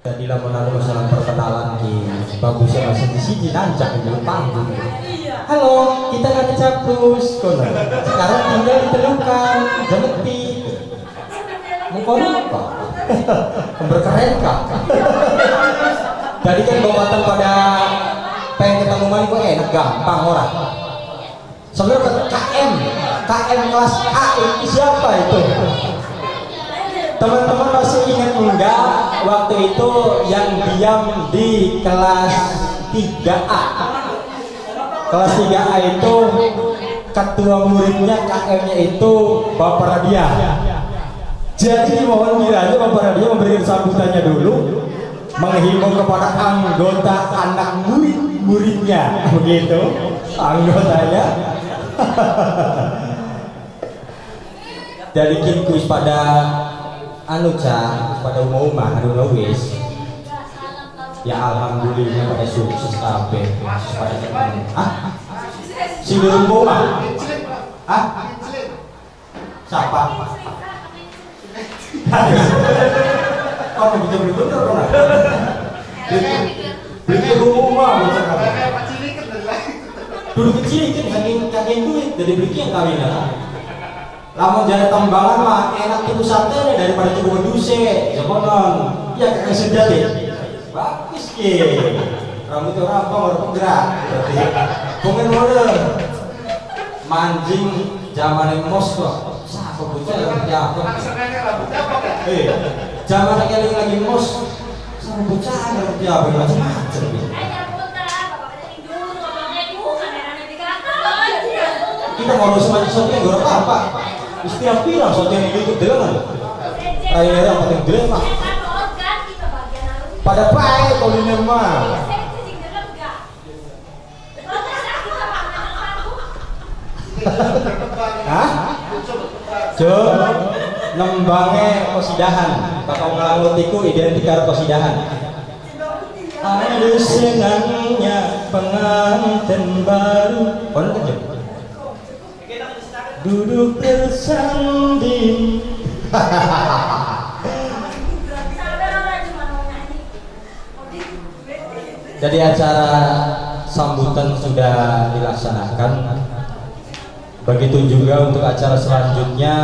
Jadi lah menaruh masalah perkenalan di bagusnya masih di sini nancak di panggung. Halo, kita kan caprus, kono. Sekarang tinggal ditelukan, jemeti. Mukono apa? Berkeren kak. Jadi kan datang pada pengen ketemu mana gue enak gampang orang. Sebenarnya KM, KM kelas A ini siapa itu? Teman-teman masih ingat enggak waktu itu yang diam di kelas 3A? Kelas 3A itu ketua muridnya KM-nya itu Bapak Radia. Jadi mohon kiranya Bapak Radia memberikan sambutannya dulu menghimbau kepada anggota anak murid-muridnya begitu anggotanya jadi kuis pada anu cah pada umum anu wis. Ya alhamdulillah pada sukses kabeh pada teman. Ah si umum ah siapa? Kamu betul betul orang Bikin rumah macam apa? Dulu kecil kan saking saking duit dari beli yang kawin Lamun jadi tambangan mah enak itu sate daripada coba duse, jakonon. Ya kakek sudah deh. Bagus ki. Rambut orang apa baru penggerak. Berarti pengen mode mancing zaman yang Moskow. Siapa bocah yang apa? Eh, zaman yang lagi mos. Siapa bocah yang apa macam-macam. Kita mau harus maju sesuatu yang gorok apa istilah pirang sesuatu yang ikut dengan raya raya apa yang delen mah pada baik kalau ini mah Hah? Jo, nembangnya kosidahan. Bakal ngelangut iku identik karo kosidahan. Ada senangnya pengantin baru. Kono kan duduk bersanding. Jadi acara sambutan sudah dilaksanakan. Begitu juga untuk acara selanjutnya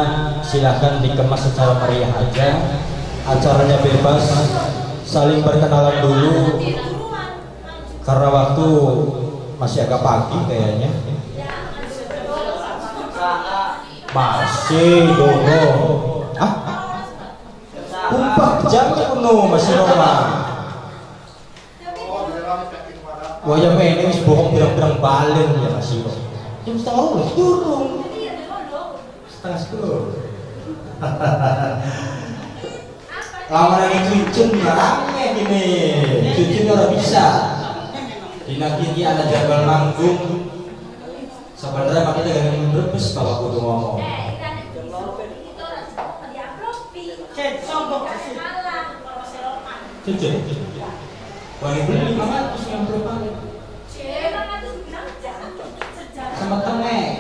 silahkan dikemas secara meriah aja. Acaranya bebas saling berkenalan dulu. Karena waktu masih agak pagi kayaknya masih dulu ah empat jam penuh masih wah ya ini wis bohong bilang-bilang balen ya masih jam setengah rolas turun setengah sepuluh lama lagi cucun rame gini cucun orang bisa Dina kini ada jagal manggung sebenarnya makanya dengan berbes kalau aku tuh ngomong Cucu Wangi beli lima ratus yang berapa Sama tengah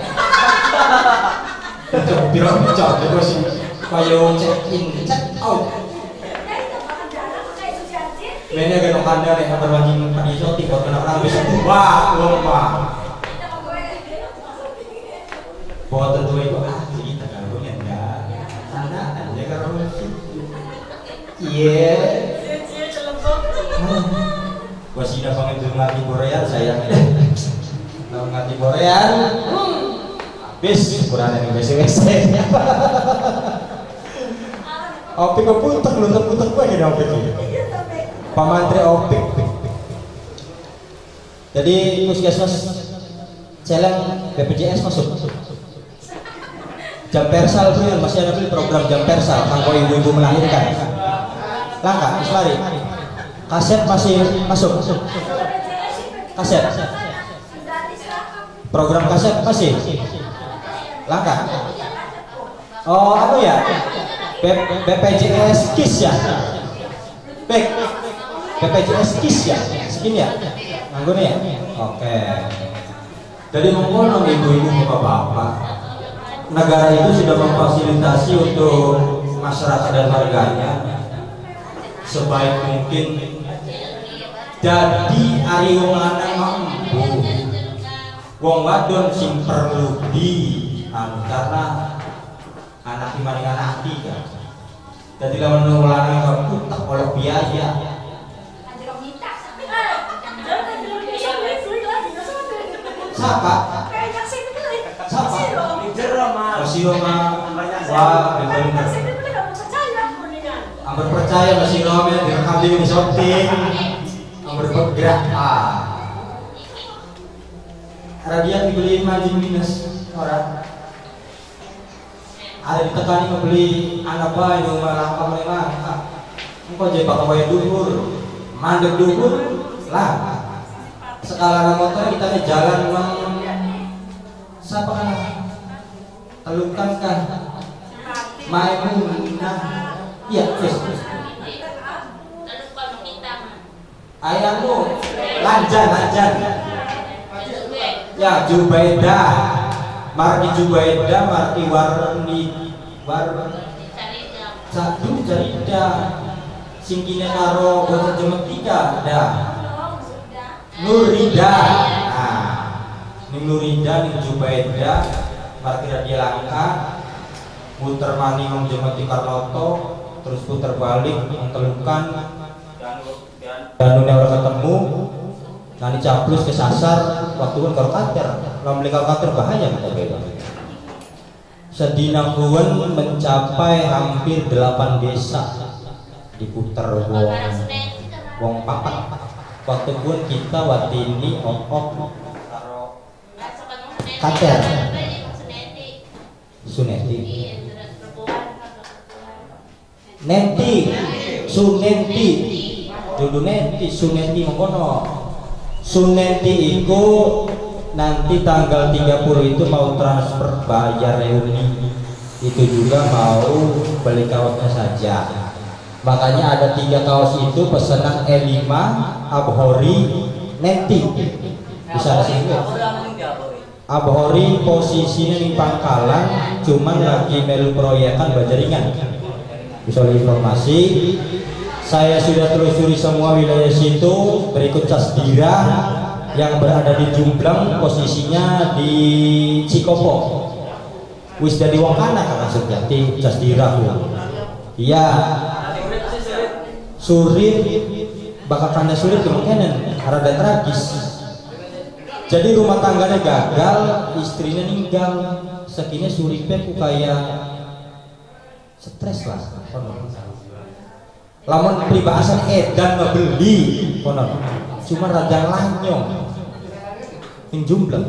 Cocok biro cocok itu sih Kayak check in check out. Ini agak nong kanda nih kabar wajib shoti buat kena orang besok wah lupa bahwa tentu itu ah kita kalau enggak sana aja kalau iya gua sih udah pengen dulu ngati Korea sayang kalau ngati Korea bis kurang ada wc wc opik kok putek lu putek gue gini opik pamantri opik jadi puskesmas Celeng BPJS masuk jam persal tuh yang masih ada program jam persal. Kanggo ibu-ibu melahirkan. Langkah lari. Kaset masih masuk. Kaset. Program kaset masih? Langkah oh apa ya? B BPJS KIS ya? Baik BPJS KIS ya? Segini ya? Nganggur ya? Oke. Jadi mengkonon ibu-ibu bapak-bapak negara itu sudah memfasilitasi untuk masyarakat dan warganya sebaik mungkin. Jadi wong lanang mampu wong wadon sing perlu di anu karena anak maring anak kan jadi lawan wong lanang mampu tak oleh biaya. Siapa siapa masih Roma wah benar Amber percaya masih Roma direkam di shooting Amber bergerak ah. Radia dibeli majin minus. Orang. Ada ditekani membeli anak bayi di rumah langka mereka engkau jadi bakal bayi duhur. Mandek duhur lah. Sekala motor kita nih jalan memang siapa kan telukan kan Maimunah iya yes ayahmu lanjan lanjan ya Jubaida. Marki Jubaida marki warni. War satu jarida. Singkine karo bocah jemetika dah Nurida. Nah ini Nurida ini Jubaida parkir dia langka muter mani ngom jemati Karnoto terus putar balik mentelukan dan dunia orang ketemu nanti caplus kesasar waktu pun kalau kater. Kalau beli kater bahaya kita beda sedina kuwen mencapai hampir delapan desa diputar wong wong papat. Waktu pun kita watini om om kater suneti. Nenti sunenti dulu nenti sunenti mengkono. Sunenti itu nanti tanggal 30 itu mau transfer bayar reuni. Itu juga mau beli kaosnya saja. Makanya ada tiga kaos itu pesanan E5 Abhori Nenti bisa sini Abhori posisinya di pangkalan cuman lagi melu proyekan bajaringan bisa informasi. Saya sudah telusuri semua wilayah situ berikut Casdira yang berada di Jumblang posisinya di Cikopo. Wis dari wong kana kan sejati Casdira iya. Surit bakal tanda sulit kemungkinan rada tragis jadi rumah tangganya gagal istrinya meninggal sekini suripe ku kayak stres lah. Lamun pribahasan edan ngebeli konon cuma rada lanyong. Yang jumlah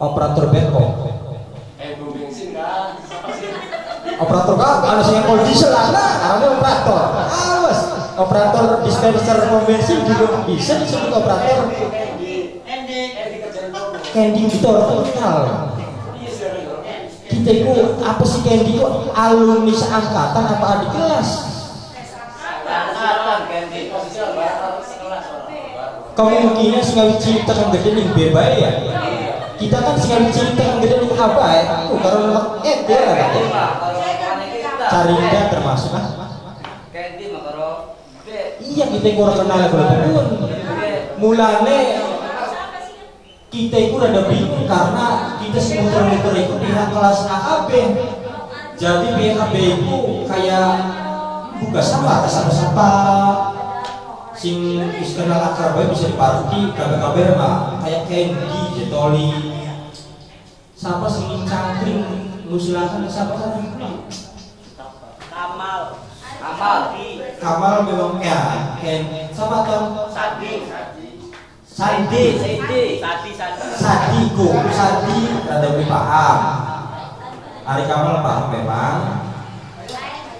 operator beko operator kak ada yang diesel lah. Ada operator. Awas operator dispenser pom bensin juga bisa disebut operator. Candy gitu total. Kita itu apa sih candy itu alumni seangkatan apa adik kelas? Kemungkinan sih ngawi cinta kan gede nih bebas ya? Kita kan sih ngawi cinta kan gede nih apa ya? Tuh karena eh dia ada Carinda termasuk ah iya kita kurang kenal kalau pun mulane kita itu udah bingung karena kita semuter-muter itu pihak kelas AAB jadi pihak AB itu kayak buka sama atas apa sing wis kenal akrab bisa diparti kabar-kabar mah kayak Candy Jetoli siapa sing cangkring musilakan siapa kan Kamal Kamal Kamal memang ya Ken siapa kan Sadi. Sadi Sadi Sadi. Sadi ku Sadi ada lebih paham. Ari Kamal paham memang.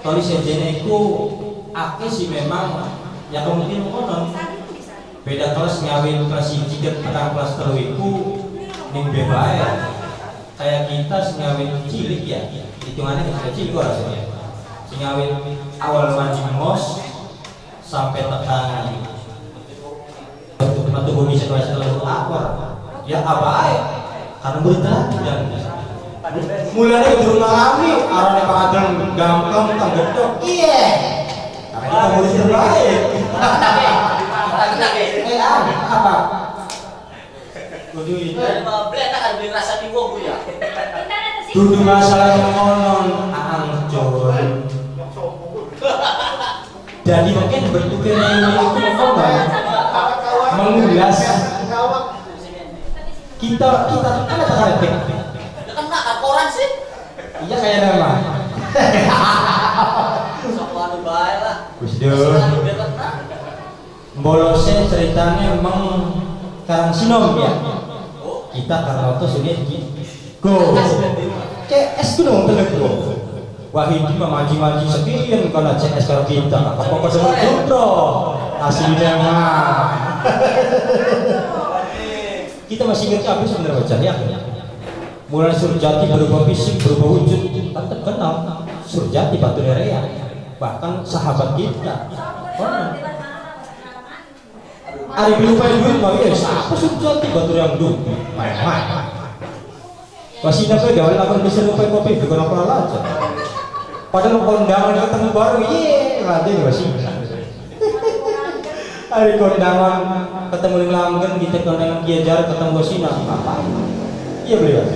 Toli sejene ku ake sih memang. Ya mungkin konon beda kelas ngawin kelas hiji ke tengah kelas telu iku ning bebas kayak kita ngawin cilik ya. Hitungannya kecil cilik kok rasanya sing ngawin awal manjing mos sampai tekan metu bumi sekelas telu akor ya apa aja karena murid lagi dan mulanya kudu ngalami arane Pak Adel gampang tanggedok iya. Karena kita murid terbaik eh apa apa? Kudu itu Blek tak ada rasa di wong ya. Dudu masalah ngonon Jadi mungkin berpikir ini itu mengulas kita kita kan ada kan nak koran sih. Iya kayak nama. Sok anu bae lah. Gus Dur. kena. Bolosnya ceritanya emang karang sinom ya. Oh, Kita karena itu sulit Go. CS ku dong go. Wahidi mah maji-maji sekian kalau CS kalau kita. Apa kok sama jutro hasilnya mah kita masih ngerti apa sebenarnya baca ya? Mulai surjati berubah fisik berubah wujud kan terkenal surjati batu nerea. Bahkan sahabat kita. Pernah. Ari lupa duit mau ya? Siapa surjati batu yang dulu main-main. Masih nape gawe lakukan bisa lupa kopi bukan apa aja padahal kondangan ketemu baru iya nanti masih hari kondangan ketemu dengan langgan kita kondangan dia jarak ketemu sini apa iya beliau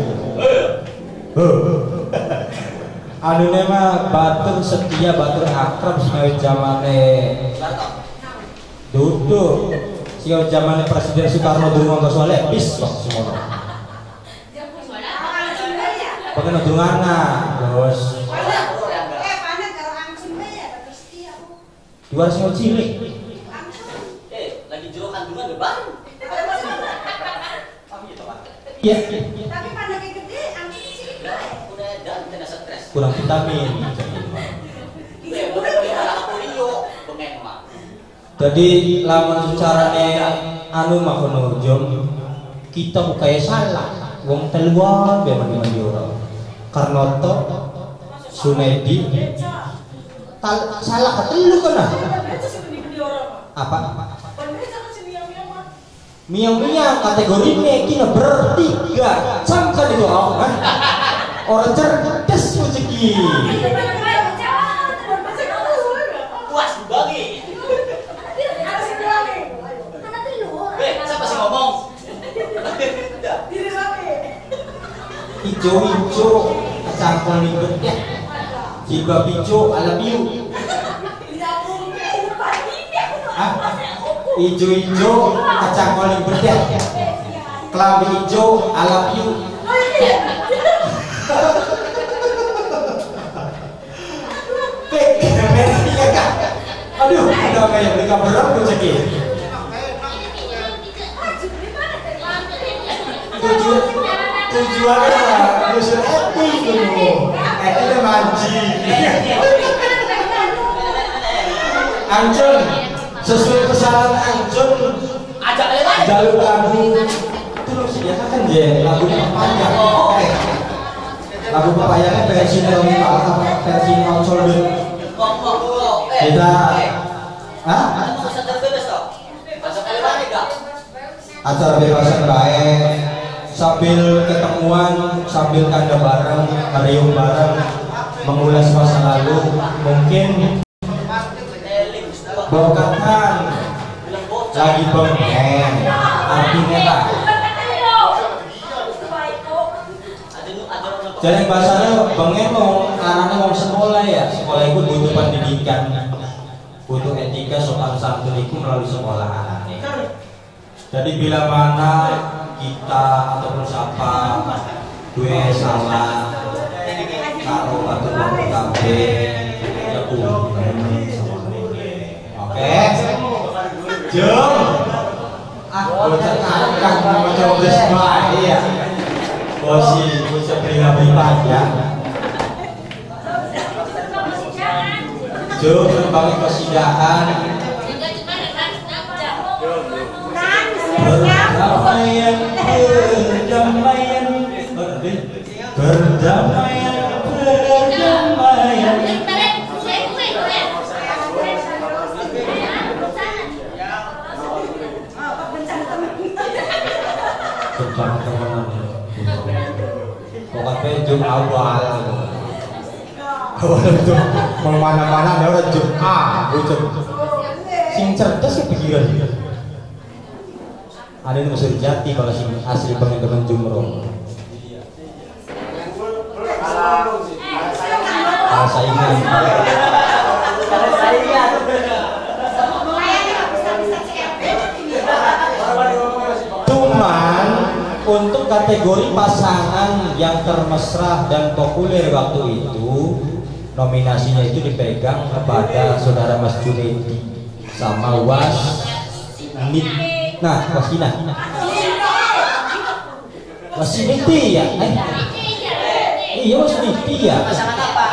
anu nama batur setia batur akrab sing zamane duduk. Sing zamane presiden Soekarno dulu nggak soalnya bis kok semua. Pakai nudungan terus dua ratus cilik Eh, lagi jero kandungan udah baru. Oh gitu Pak. iya Ya, udah dan tidak stres. kurang vitamin bengek mah. jadi lamun carane anu mah kono jom kita bukannya salah wong teluan biar mandi mandi orang Karnoto Sunedi tal salah ketelu kan apa? Miang-miang kategori ini kina bertiga. Samkan itu orang Orang cerdas rezeki. Puas dibagi. Eh, siapa sih ngomong? Udah. Jika bijo ala? Ijo-ijo Kacangkol ribet ya Kelambi ijo ala biu Aduh, ada kayak beli kabar rezeki Tujuan tujuannya apa? Eti dulu. Udah manji. Ancun, sesuai pesanan Ancun, Ajak lewat. jalur lagu itu lo sediakan ya lagu panjang. Oke. Lagu papayanya versi apa versi non shoulder? Ngomong dulu. Eh, Kita, enggak? acara bebasan baik sambil ketemuan sambil kanda bareng meriung bareng mengulas masa lalu mungkin bokatan lagi pengen artinya orang jadi bahasanya pengen mau anaknya mau sekolah ya? Sekolah itu butuh pendidikan. Butuh etika sopan santun itu melalui sekolah anaknya. Jadi bila mana kita ataupun siapa gue salah karo batu batu kafe ya oke. Jom. Mau coba iya. Bosi ya jom kembali persidaan Berdamaian, berdamaian, berdamaian, berdamaian. Pokoknya jom awal mau mana-mana ada orang jum ah bocor sing cerdas sih pikiran ada yang mesir jati kalau sing asli pengen temen jumroh. Kalau saingan Kalau saya Cuman untuk kategori pasangan yang termesra dan populer waktu itu nominasinya itu dipegang kepada saudara Mas Junedi sama Was Nit nah Wasina Wasiniti ya eh, iya Wasiniti ya pasangan apa?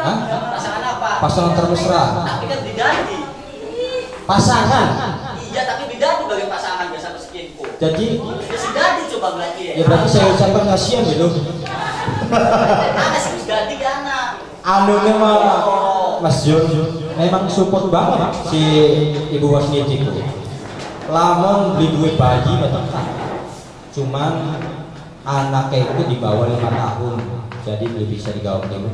Hah? Pasangan apa? pasangan termesra Tapi kan diganti. pasangan Iya, tapi diganti bagi pasangan biasa meskinku. jadi Ya diganti coba berarti ya. ya berarti saya ucapkan kasihan gitu Ada sih diganti ke anak. anunya mah Mas Jun memang support banget si Ibu Wasniti itu lamun beli duit bayi betul cuman anaknya itu di bawah lima tahun jadi belum bisa digawa ke ibu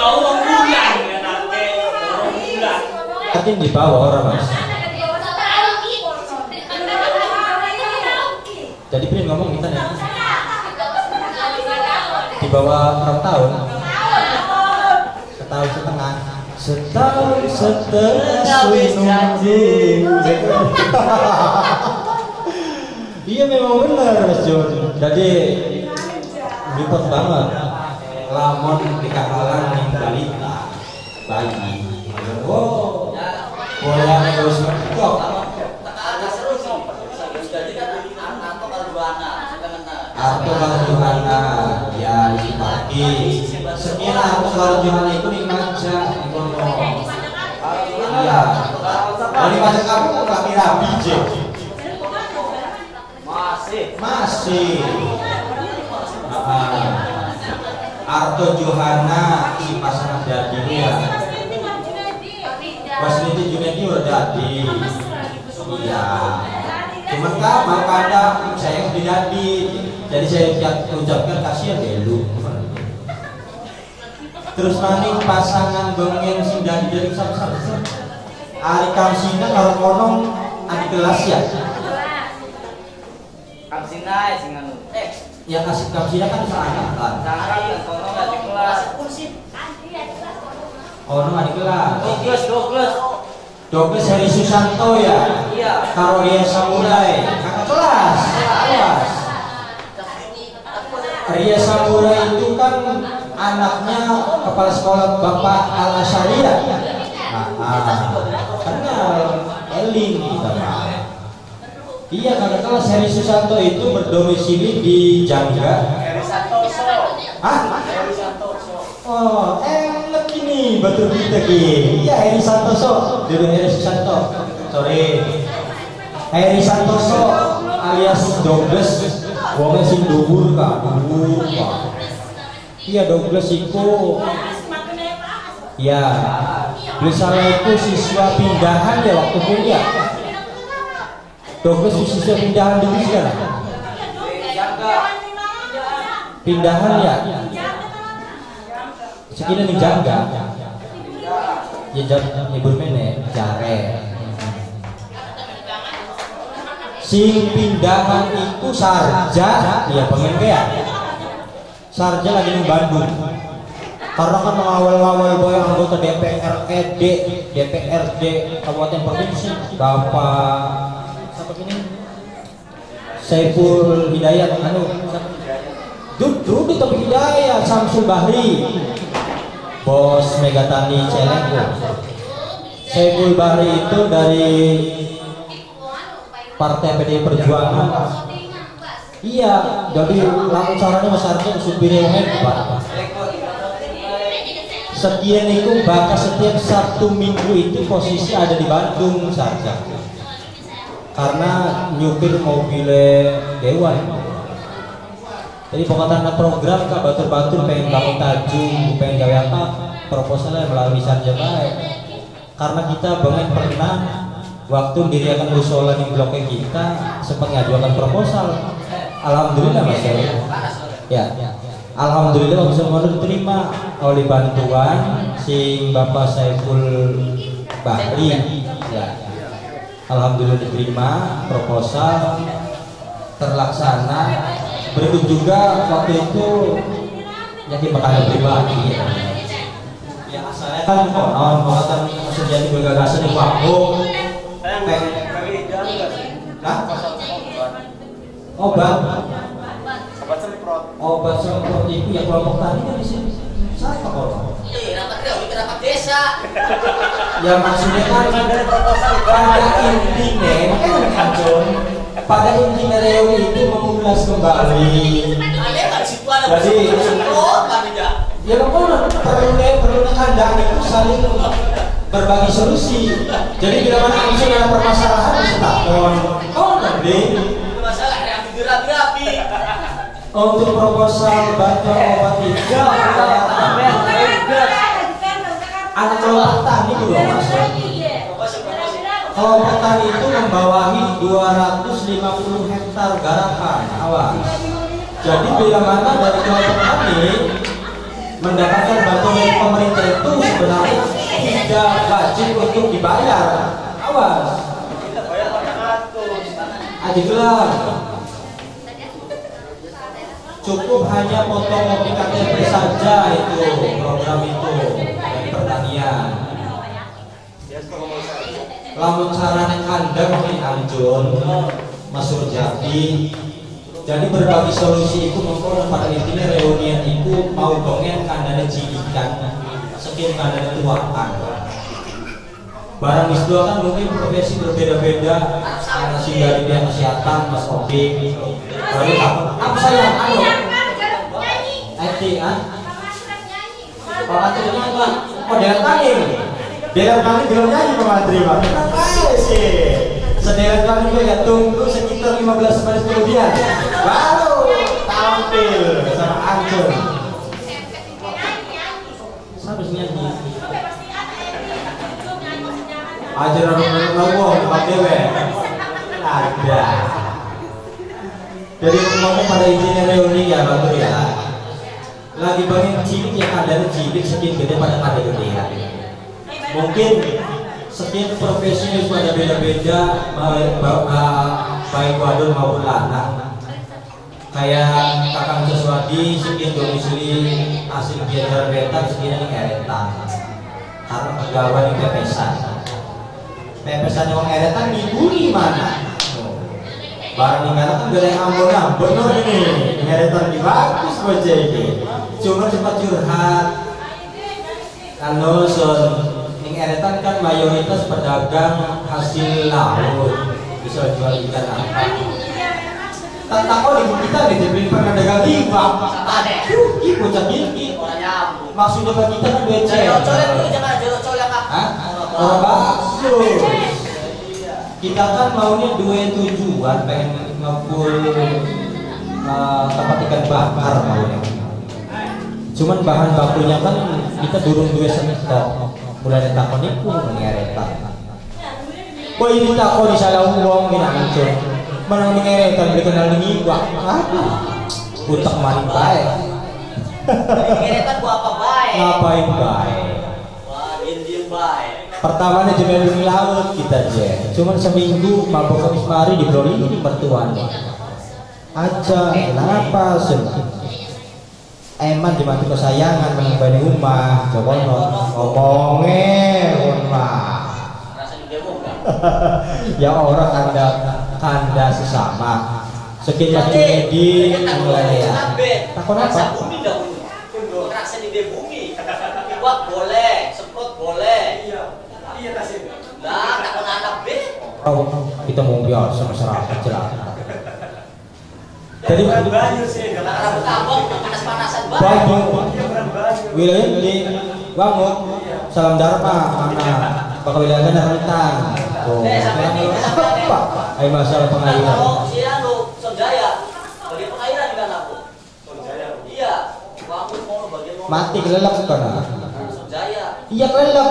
Kau mau bulan ya nanti. Kau bulan. tapi di bawah orang mas jadi pilih ngomong kita nih di bawah berapa tahun setahun Habis gaji. iya memang benar mas Jun. Jadi repot banget. Lamun di kakalan yang balita bayi oh boleh terus mentok anak atau kalau Johana ya pagi. Sekira atau kalau Johana itu di di kono iya dari maja kamu kami rabi je Masih. masih. Ah. Arto Johana si pasangan jadi ya. Wasniti Junedi udah jadi iya. Cuman kapan kadang saya tidak di jadi saya ucap- ucapkan kasihan ya lu. Terus nanti pasangan gongen sing dari dari sama sama Ari Kamsina kalau konong adik kelas ya? Kamsina ya sing anu. Eh, yang kasih Kamsina kan seangkatan jangan kan kono. Enggak di kelas. konong adik kelas Douglas, Douglas. Douglas Heri Susanto ya? Iya. Karo Ria Samurai. Kakak kelas. Kelas Ria Samurai itu kan anaknya kepala sekolah Bapak Al Asharia. Nah, kenal Elin kita mah. Iya kakak kelas Heri Susanto itu berdomisili di Jangga. Heri Santoso. Ah, Heri Santoso. oh enak ini betul kita ki. Iya Heri Santoso, dulu Heri Susanto. Sorry. Heri Santoso alias Douglas wongnya sing dhuwur kak dhuwur kak iya Douglas iku ya salah itu siswa pindahan ya waktu kuliah. Itu siswa pindahan dulu sekarang Jaga. pindahan ya? Segini nih jangga ya jam ibu mene jare. Sing pindahan itu sarja ya pengen ya? Sarja lagi di Bandung karena kan mengawal-awal boy anggota DPRD DPRD Kabupaten Provinsi. Bapak siapa ini? Saiful Hidayat anu duduk di Topik Hidayat Samsul Bahri. Bos Megatani Celengko Saiful Bahri itu dari Partai PDI Perjuangan. Iya jadi langsung caranya Mas Arjen supirnya hebat Sekian itu bahkan setiap Sabtu Minggu itu posisi ada di Bandung saja karena nyupir mobil dewan jadi pokoknya program kak batur-batur pengen bangun tajung pengen gawe apa proposalnya melalui sarja baik karena kita banget pernah waktu diriakan musola di bloknya kita sempat ngajukan proposal Alhamdulillah Mas ya. Ya. Alhamdulillah bisa diterima oleh bantuan si Bapak Saiful Bahri. Ya. Alhamdulillah diterima proposal terlaksana. Berikut juga waktu itu yang bakal pribadi. Ya asalnya kan konon, jadi bergagasan di waktu. Obat Obat semprot itu ya kelompok tani kan di sini. Siapa kok? Eh, rapat dia, rapat desa. Ya maksudnya kan pada intinya kan John pada intinya reuni itu mengulas kembali kan Jadi- kan ya pokoknya perlu perlu keadaan itu saling berbagi solusi jadi bila mana langsung ada permasalahan bisa takon oh nanti Itu masalah yang dirapi-rapi. Untuk proposal bantuan obat itu ada kelompok tani juga mas. Kelompok tani itu membawahi 250 hektar garapan awas. Jadi bila mana dari kelompok tani mendapatkan bantuan dari pemerintah itu sebenarnya tidak wajib untuk dibayar awas. Kita bayar 400. aja gelar cukup hanya potong kopi KTP saja itu program itu dari pertanian. Lamun sarana kandang di Anjun Masur Jati. Jadi berbagi solusi itu mengkonon pada intinya reunian itu mau dongen kandang cidikan sekian kandang tuakan. Barang itu kan mungkin profesi berbeda-beda. Ada sih dari pihak kesehatan Mas Oki apa apa saya ayo IT ah Pak Matri nyanyi Pak oh dia tanya dia kami belum nyanyi Pak Matri Pak kenapa sih sederet kami juga ya tunggu sekitar 15 menit kemudian baru tampil sama Ancur sampai nyanyi aja orang ngomong Pak Dewe ada jadi ngomong pada intinya reuni ya Bang Tur ya. Lagi bangun cilik yang ada cilik sekian gede pada pada ya. Mungkin sekian profesinya pada beda-beda baik baik wadon maupun lanang. Kayak kakang Seswadi sekian domisili asli biasa betan sekian yang eretan karena pegawai di pepesan. Pepesan yang eretan ngiburi mana barang ini kan gak yang ambon bener ini. Eretan di bagus baca ini. Cuma sempat curhat. Anu son yang eretan kan mayoritas pedagang hasil laut. Bisa jual ikan apa? Tak tahu di kita nih dibeli pernah dagang gibang Ada. Yuh, bocah gini Orang nyambung. maksudnya kita kan Saya cewek colek dulu jangan ada colek kak. Hah? Oh bagus kita kan maunya dua tujuan pengen ngepul uh, tempat ikan bakar maunya. Cuman bahan bakunya kan kita durung dua semester mulai takon itu mengeretan Wah ini takon di salah uang gini hancur mana mengeretan beli kenal ini wah aduh utak maning baik. Ini kan gua apa baik. ngapain baik Wah, diem diem baik. Pertamanya di melindungi laut kita aja cuman seminggu mabok kamis mari di Blori ini mertuan aja kenapa sen Eman di mati kesayangan menembani rumah. Coba ngomongnya rumah ya orang anda kanda sesama. Sekitar di mulai ya. takut apa? Bumi dahulu. Rasa di bumi. Boleh, semprot boleh. Iya. Iya tas ini. Lah, takon anak be. oh, kita mau biasa masyarakat jelas jadi banyu sih. Rambut abang panas-panasan banget. banyak Iya berat banyu. wilayah di bangun salam dharma mana bakal wilayah kan rentan oh Eh, sampai di apa ayo masalah pengairan anu Sonjaya, aku? Sonjaya. Iya, mau bagian mati kelelep kan Sonjaya. iya kelelep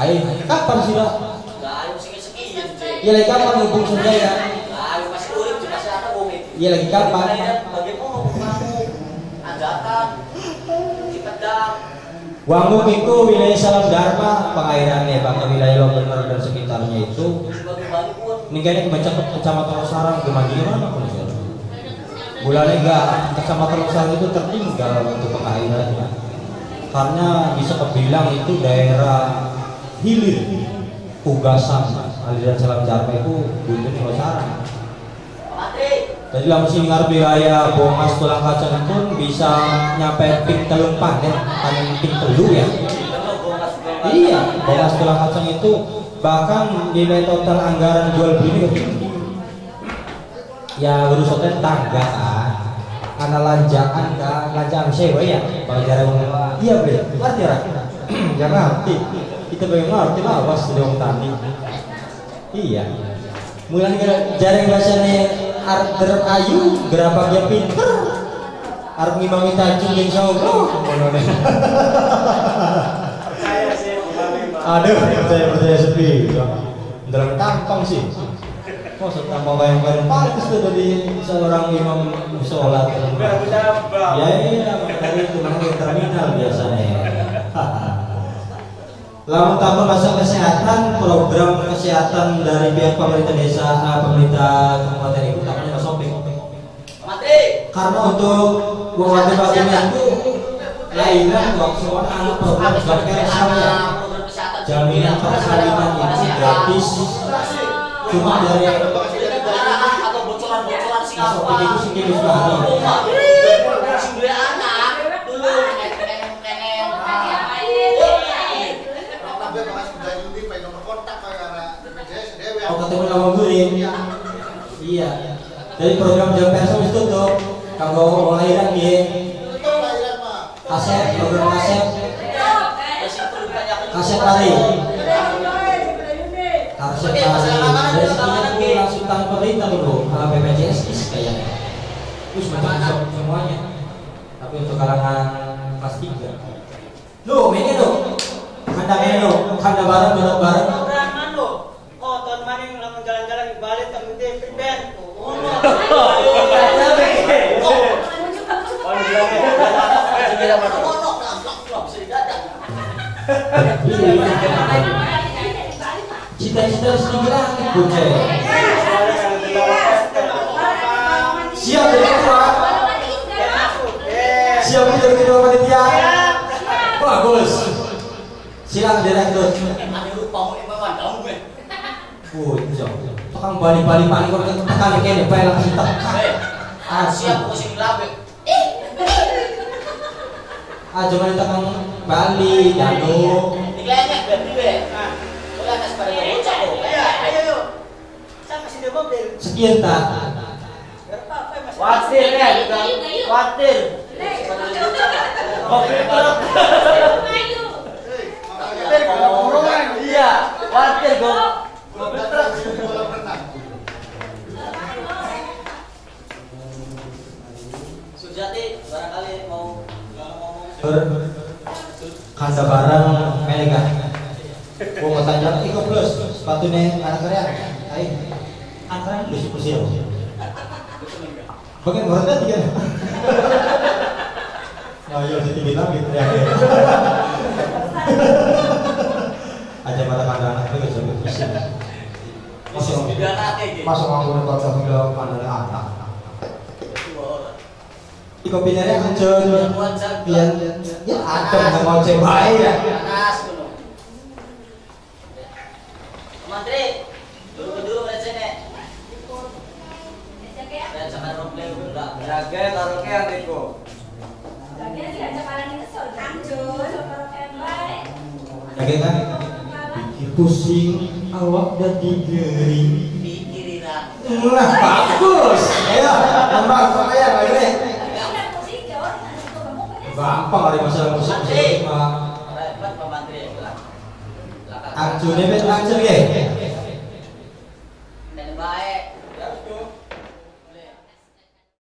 Ayo kapan sih lah sekian iya lagi kapan hubung saja ya ayo masih urip cuma si anak wong itu. Iya lagi kapan? Bagaimana kamu? Ajakan, Cipedang, Wanguk itu wilayah Salam Dharma pengairannya bang wilayah Lobener dan sekitarnya itu pun. ini kayaknya kecamatan Losarang gimana gimana pun sih. Bulannya enggak kecamatan Losarang itu tertinggal untuk pengairannya karena bisa kebilang itu daerah hilir tugasan aliran Salam Dharma itu Losarang. Pak Mantri, Jadi langsung ngarep wilayah Bongas tulang kacang pun bisa nyampe ping telung panen, panen ping telu ya. Iya, Bongas tulang kacang itu bahkan nilai total anggaran jual beli. Ya urusnya tangga kan, karena lanjaan kan, lanjaan sewa ya, kalau ngomong. Iya beli, ngerti ya? Jangan ngerti, kita pengen ngerti lah, was di orang tani. Iya, mulai jarang bahasanya Arter ayu, gerabak dia pinter. Arep ngimami tajung yang sombong. Aduh, percaya percaya sepi. Dalam tampang sih. Tampang kayak kayak pantas tuh dari seorang imam sholat. Ya iya, dari itu makanya terminal biasanya. Lalu tahun masa kesehatan, program kesehatan dari pihak pemerintah desa, ah, pemerintah kabupaten itu namanya Mas Opik. Mantri, Karena untuk mewakili bagian itu lainnya waktu soal anak program saya. program kesehatan Jaminan persalinan itu gratis. Cuma dari atau bocoran-bocoran? Opik itu sikit sekali. Ketemu sama murid. Iya. Dari program jalan perso itu tuh kalau lahiran mah. kaset program ditanyakan kaset tadi kaset tadi dari langsung tanpa pemerintah dulu ala BPJS is kayaknya terus macam semuanya. Tapi untuk kalangan kelas tiga. Lo ini lo kandangnya lo kandang bareng bareng bareng Programan lo. Oh, tahun maning lamun jalan-jalan di Bali tapi dia prepare. Oh, Oh, cita-cita setinggi langit bocah siap ketua siap jadi ketua panitia bagus silakan direktur Ada lupa mau imaman kamu gue. Oh, iya. Tukang bali-bali paling kok tekan kene bae langsung tekan. Eh, siap pusing labe. Ah, cuma tekan Bali, Danu. Dikelenyek berarti be. Soalnya anak pada bocah lo. Ayo, ayo yuk. Sama si dia mobil. Sekian tak? Khawatir kan? Khawatir. Mobil truk. Iya, khawatir kok. Kolam renang. Sujati barangkali mau. Ber kanda barang ikut plus anak karya. Ayo, anak karya plus kursi lo. Bagian beratnya tiga. Ayo setinggi langit ya. Aja pada kanda anak itu sampai pusing. Masih sembilan nate gitu. Masuk aku anak. Hancur. Jaga. Pian ya nggak mau ya. Menteri, dulu ke. Jaga kan? Pusing, awak dan digering. lah bagus. Ayo nomor saya ya kali ini. Gampang kali masalah musik musik lima Arjuna itu Arjuna ya.